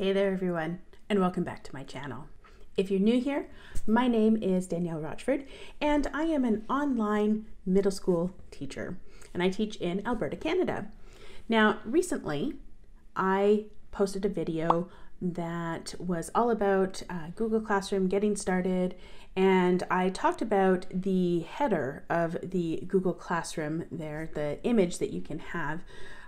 Hey there everyone and welcome back to my channel. If you're new here, my name is Danielle Rochford and I am an online middle school teacher and I teach in Alberta, Canada. Now recently I posted a video that was all about uh, Google Classroom getting started and I talked about the header of the Google Classroom there, the image that you can have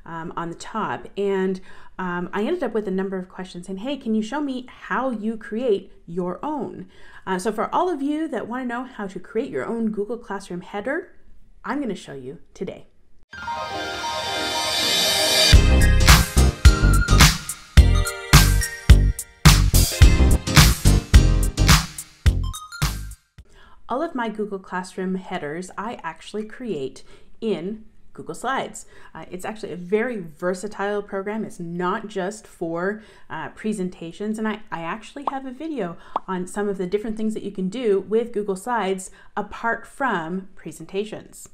um, on the top. And um, I ended up with a number of questions saying, hey, can you show me how you create your own? Uh, so for all of you that want to know how to create your own Google Classroom header, I'm going to show you today. All of my Google Classroom headers I actually create in Google Slides. Uh, it's actually a very versatile program. It's not just for uh, presentations, and I, I actually have a video on some of the different things that you can do with Google Slides apart from presentations.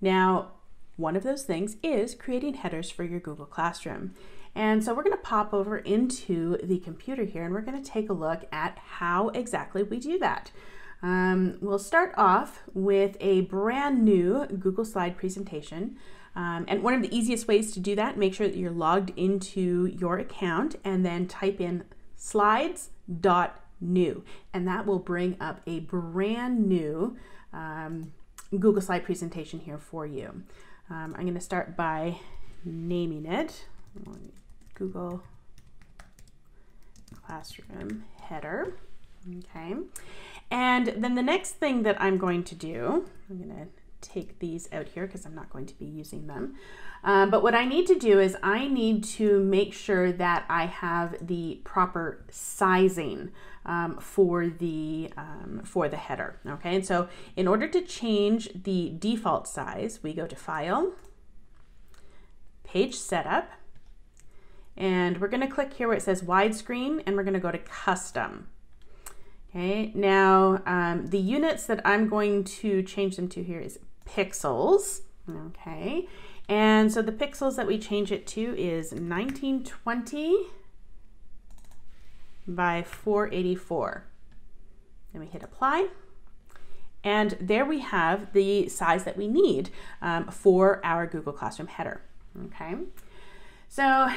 Now, one of those things is creating headers for your Google Classroom. And so we're going to pop over into the computer here and we're going to take a look at how exactly we do that. Um, we'll start off with a brand new Google Slide presentation. Um, and one of the easiest ways to do that, make sure that you're logged into your account and then type in slides.new. And that will bring up a brand new um, Google Slide presentation here for you. Um, I'm going to start by naming it Google Classroom header. Okay. And then the next thing that I'm going to do, I'm going to take these out here because I'm not going to be using them. Um, but what I need to do is I need to make sure that I have the proper sizing um, for the um, for the header. Okay, and so in order to change the default size, we go to File, Page Setup, and we're going to click here where it says Widescreen, and we're going to go to Custom. Okay, now um, the units that I'm going to change them to here is pixels. Okay, and so the pixels that we change it to is 1920 by 484. Then we hit apply. And there we have the size that we need um, for our Google Classroom header. Okay, so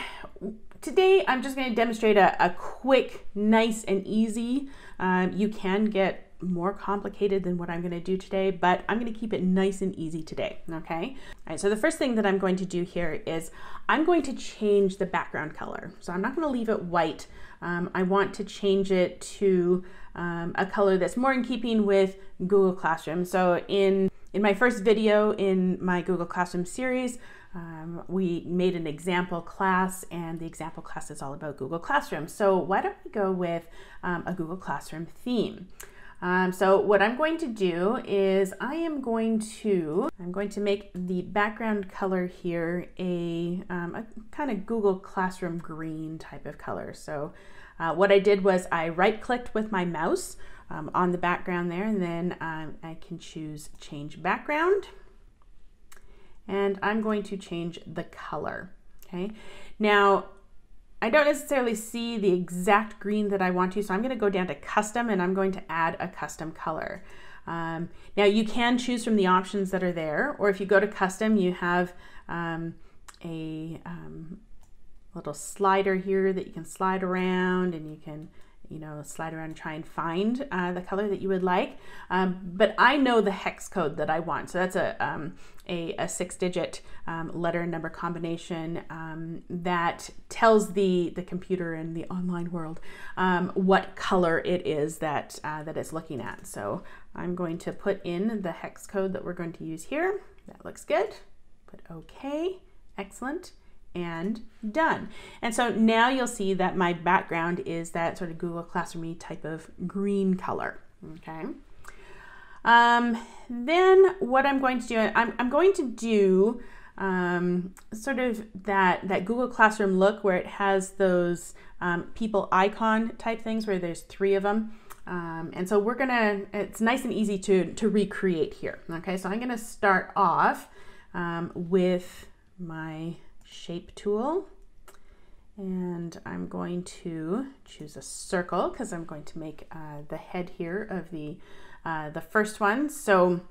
today I'm just going to demonstrate a, a, quick, nice and easy. Um, you can get more complicated than what I'm going to do today, but I'm going to keep it nice and easy today, okay? All right, so the first thing that I'm going to do here is I'm going to change the background color. So I'm not going to leave it white. Um, I want to change it to um, a color that's more in keeping with Google Classroom. So in, in my first video in my Google Classroom series, um, we made an example class and the example class is all about Google Classroom. So why don't we go with um, a Google Classroom theme? Um, so what I'm going to do is I am going to, I'm going to make the background color here a, um, a kind of Google Classroom green type of color. So uh, what I did was I right clicked with my mouse um, on the background there and then um, I can choose change background and I'm going to change the color. Okay, now I don't necessarily see the exact green that I want to, so I'm going to go down to custom and I'm going to add a custom color. Um, now you can choose from the options that are there, or if you go to custom, you have um, a um, little slider here that you can slide around and you can you know, slide around and try and find uh, the color that you would like. Um, but I know the hex code that I want. So that's a, um, a, a, six digit um, letter number combination um, that tells the, the computer in the online world um, what color it is that, uh, that it's looking at. So I'm going to put in the hex code that we're going to use here. That looks good. Put OK. Excellent and done. And so now you'll see that my background is that sort of Google Classroom type of green color, okay? Um, then what I'm going to do, I'm, I'm going to do um, sort of that, that Google Classroom look where it has those um, people icon type things where there's three of them. Um, and so we're gonna, it's nice and easy to, to recreate here. Okay, so I'm gonna start off um, with my shape tool And I'm going to choose a circle because I'm going to make uh, the head here of the, uh, the first one. So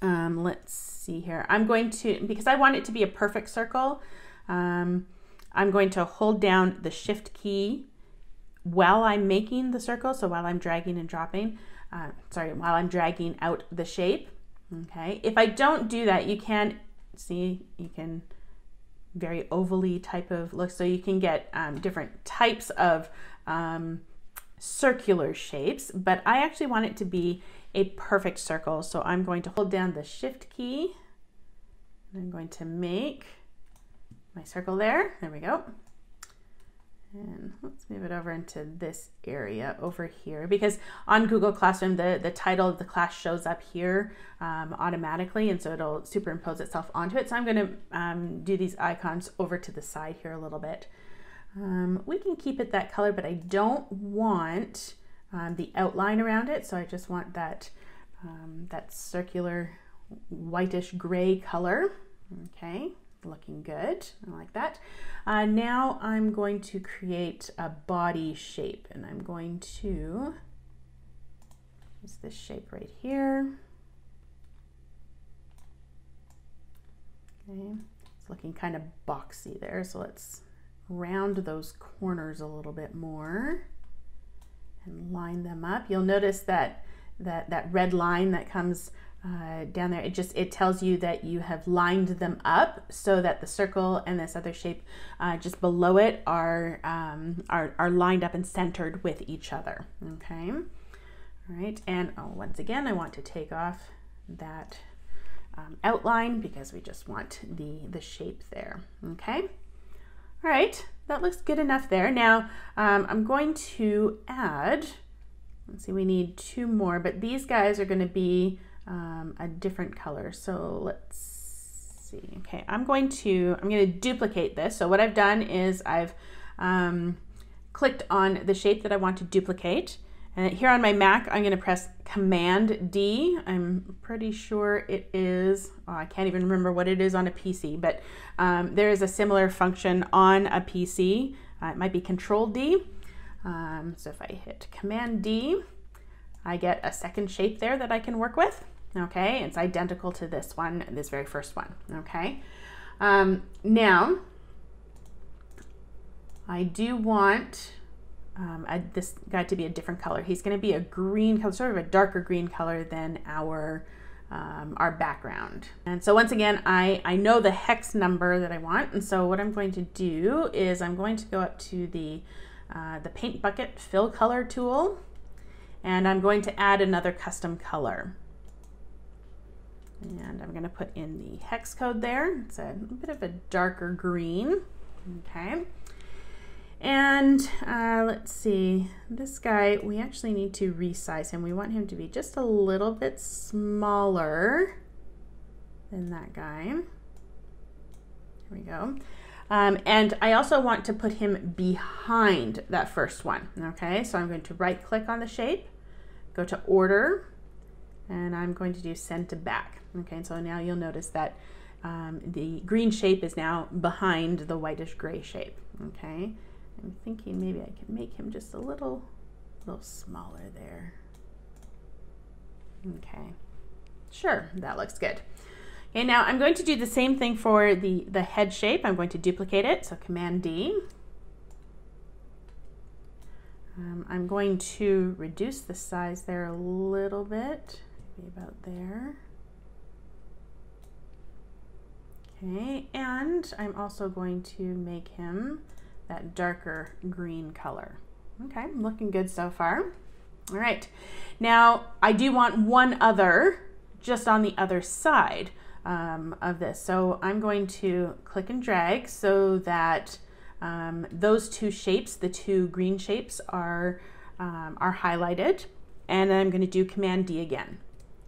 um, let's see here. I'm going to, because I want it to be a perfect circle, um, I'm going to hold down the shift key while I'm making the circle. So while I'm dragging and dropping, uh, sorry, while I'm dragging out the shape. Okay. If I don't do that, you can see, you can very ovally type of look. So you can get um, different types of um, circular shapes, but I actually want it to be a perfect circle. So I'm going to hold down the shift key. And I'm going to make my circle there. There we go. And let's move it over into this area over here because on Google Classroom, the, the title of the class shows up here um, automatically. And so it'll superimpose itself onto it. So I'm going to um, do these icons over to the side here a little bit. Um, we can keep it that color, but I don't want um, the outline around it. So I just want that, um, that circular whitish gray color. Okay looking good. I like that. Uh, now I'm going to create a body shape and I'm going to use this shape right here. Okay, it's looking kind of boxy there. So let's round those corners a little bit more and line them up. You'll notice that that, that red line that comes uh, down there it just it tells you that you have lined them up so that the circle and this other shape uh, just below it are, um, are are lined up and centered with each other okay? All right and oh, once again I want to take off that um, outline because we just want the the shape there okay? All right that looks good enough there. Now um, I'm going to add let's see we need two more but these guys are going to be um, a different color. So let's see. Okay, I'm going to, I'm going to duplicate this. So what I've done is I've um, clicked on the shape that I want to duplicate. And here on my Mac, I'm going to press Command D. I'm pretty sure it is, oh, I can't even remember what it is on a PC, but um, there is a similar function on a PC. Uh, it might be Control D. Um, so if I hit Command D, I get a second shape there that I can work with okay? It's identical to this one, this very first one, okay? Um, now, I do want um, this guy to be a different color. He's going to be a green color, sort of a darker green color than our um, our background. And so once again, I, I know the hex number that I want. And so what I'm going to do is I'm going to go up to the, uh, the paint bucket fill color tool and I'm going to add another custom color. And I'm going to put in the hex code there. It's a bit of a darker green. Okay. And uh, let's see, this guy, we actually need to resize him. We want him to be just a little bit smaller than that guy. Here we go. Um, and I also want to put him behind that first one. Okay, so I'm going to right click on the shape, go to order, and I'm going to do send to back. Okay, so now you'll notice that um, the green shape is now behind the whitish gray shape. Okay, I'm thinking maybe I can make him just a little, little smaller there. Okay, sure, that looks good. Okay, now I'm going to do the same thing for the, the head shape. I'm going to duplicate it, so Command D. Um, I'm going to reduce the size there a little bit, maybe about there. Okay, and I'm also going to make him that darker green color. Okay, looking good so far. All right, now I do want one other just on the other side um, of this. So I'm going to click and drag so that um, those two shapes, the two green shapes are, um, are highlighted. And then I'm going to do Command D again.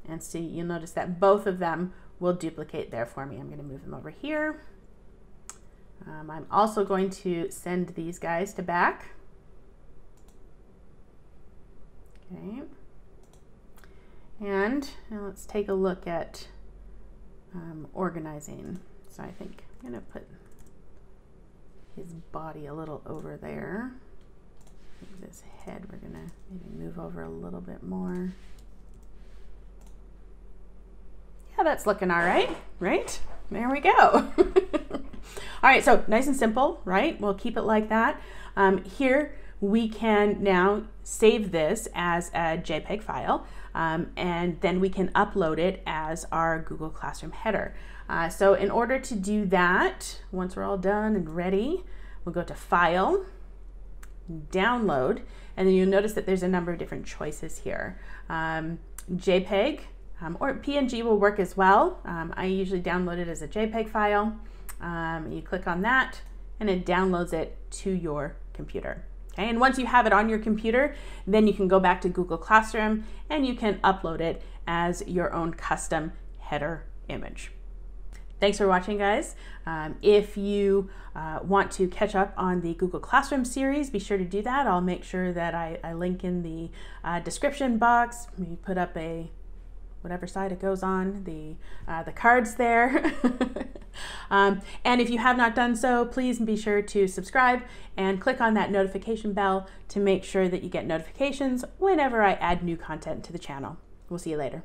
And see, you'll notice that both of them will duplicate there for me. I'm going to move them over here. Um, I'm also going to send these guys to back. Okay. And now let's take a look at um, organizing. So I think I'm going to put his body a little over there. This head, we're gonna maybe move over a little bit more. Yeah, that's looking all right, right? There we go. all right, so nice and simple, right? We'll keep it like that. Um, here, we can now save this as a JPEG file, um, and then we can upload it as our Google Classroom header. Uh, so in order to do that, once we're all done and ready, we'll go to File, Download, and then you'll notice that there's a number of different choices here. Um, JPEG, um, or PNG will work as well. Um, I usually download it as a JPEG file. Um, you click on that and it downloads it to your computer. Okay, and once you have it on your computer, then you can go back to Google Classroom and you can upload it as your own custom header image. Thanks for watching, guys. Um, if you uh, want to catch up on the Google Classroom series, be sure to do that. I'll make sure that I, I link in the uh, description box. Maybe put up a whatever side it goes on, the, uh, the cards there. um, and if you have not done so, please be sure to subscribe and click on that notification bell to make sure that you get notifications whenever I add new content to the channel. We'll see you later.